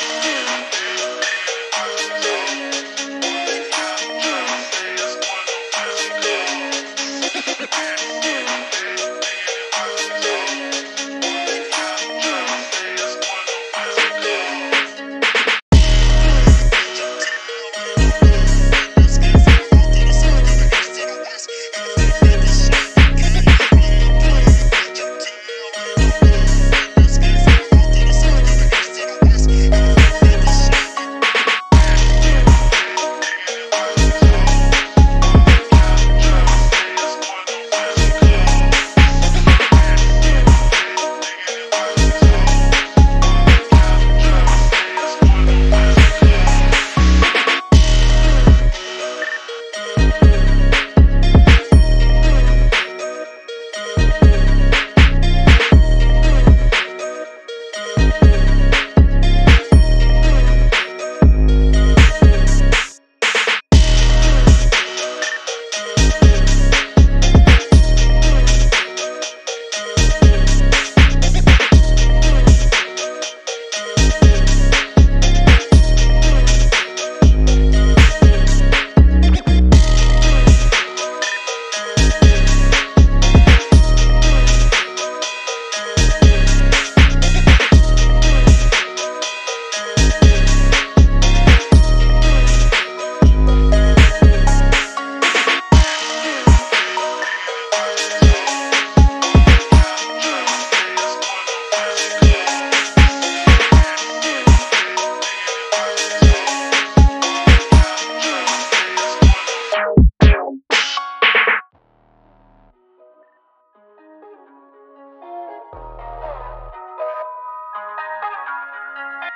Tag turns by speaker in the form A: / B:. A: can do.